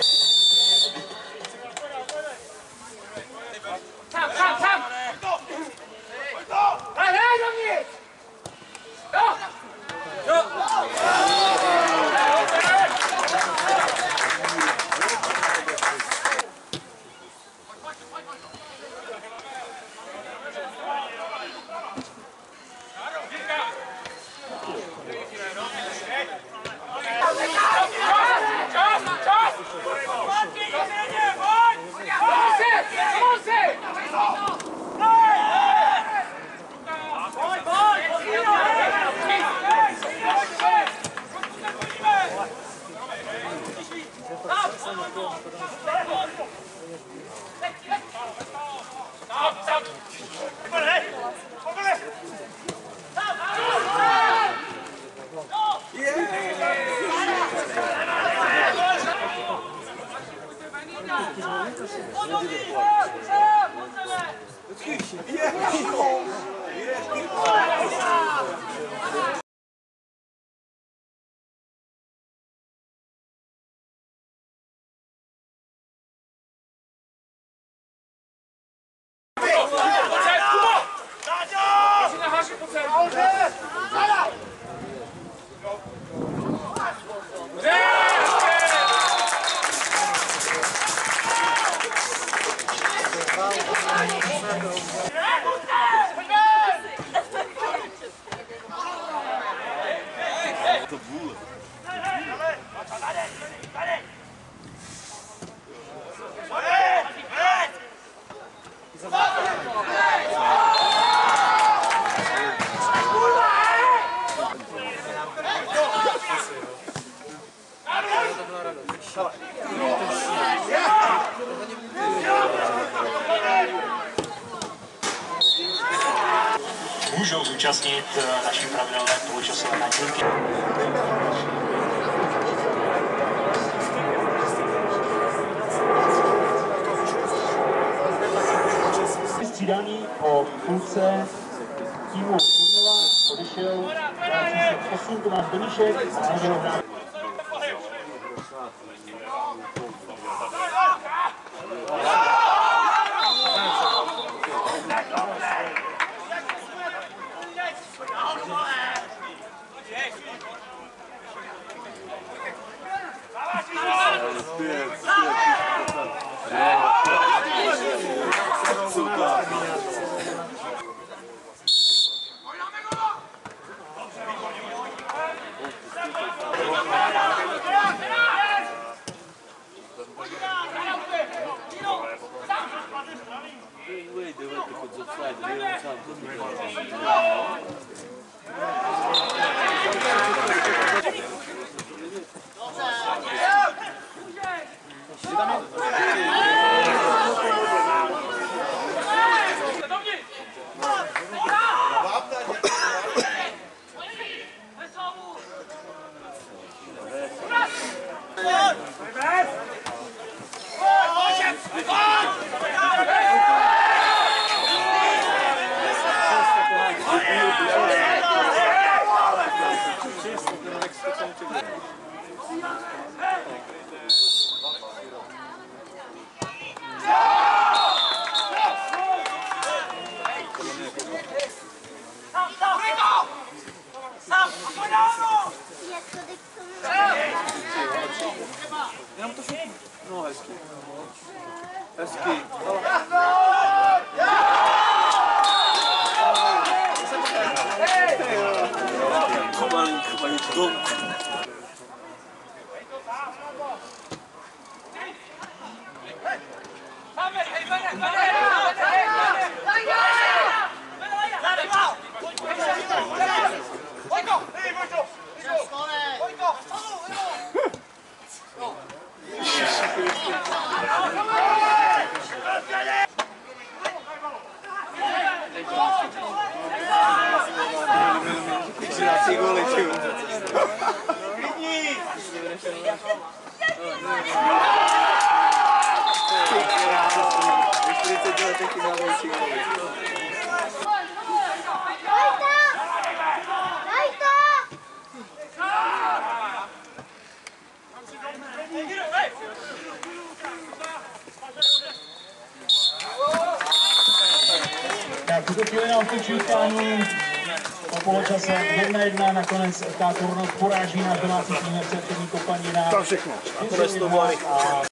Yeah. Let's go. Yeah. To vůle. Давай můžou zúčastnit eh, naší pravidelné poločasové nadílky. Střídání po půlce týmu Turnova odešel hráči 8 Tomáš Beníšek a Angelo Hrát. Jak Acho que. Que graça! Os 32 tem que dar um Tak, v tuto chvíli nám končí utkání po poločase 1-1, nakonec FK Turnov poráží náš domácí tým FC Kopanina. To všechno. A konec to bylo